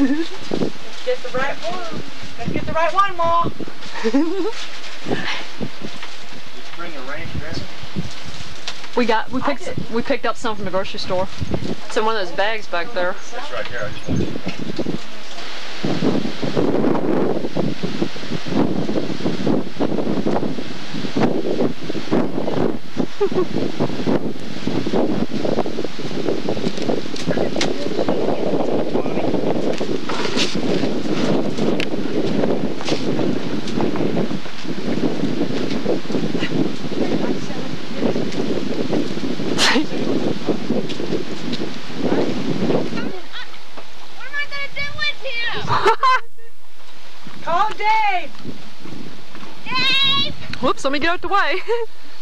Let's get the right one. Let's get the right one, Ma. Bring a ranch dressing. We got we picked we picked up some from the grocery store. It's in one of those bags back there. That's right here. I just want Call Dave. Dave! Whoops, let me get out the way.